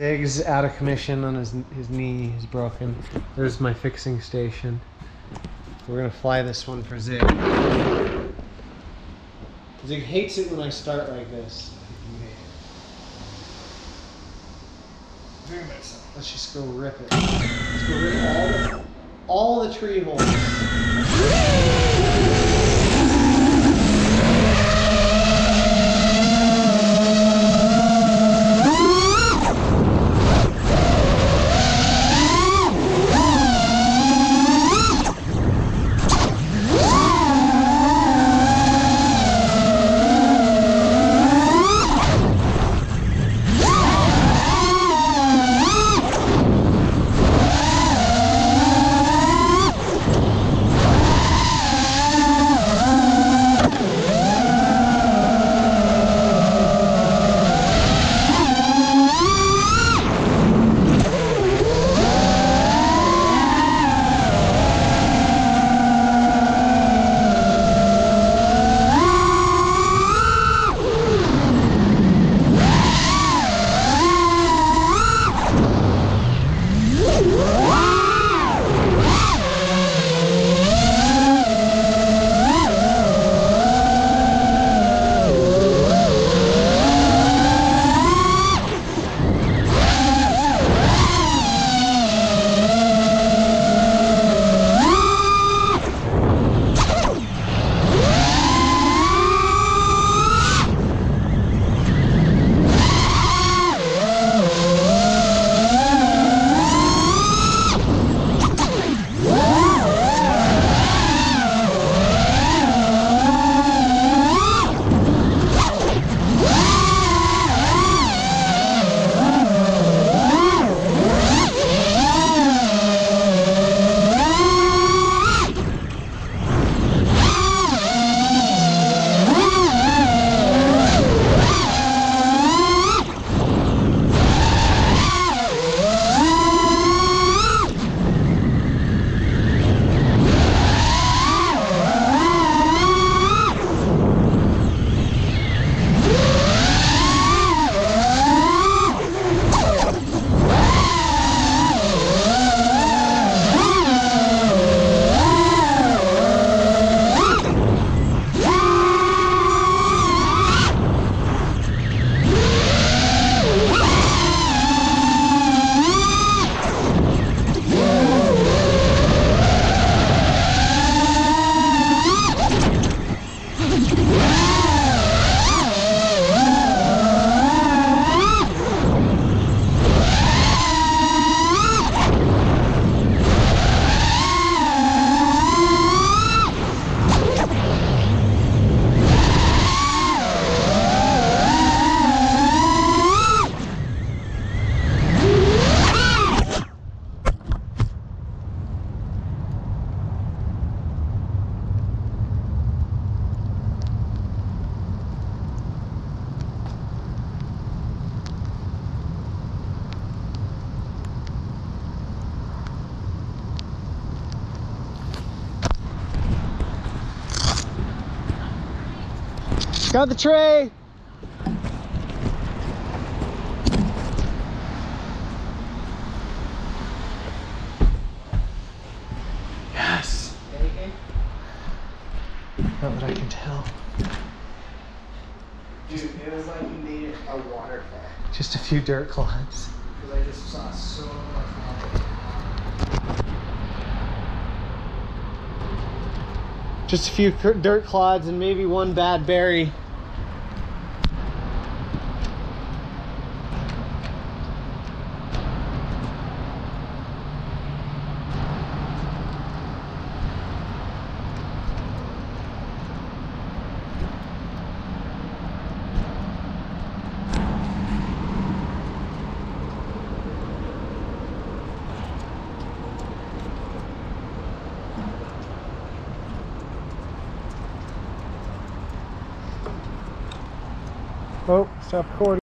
Zig's out of commission on his his knee. He's broken. There's my fixing station. We're gonna fly this one for Zig. Zig hates it when I start like this. Very much. Let's just go rip it. Let's go rip all the, all the tree holes. Got the tray. Yes. Not that I can tell. Dude, it was like you made it a waterfall. Just a few dirt clods. Because I just saw so much water. Just a few dirt clods and maybe one bad berry. Oh, stop recording.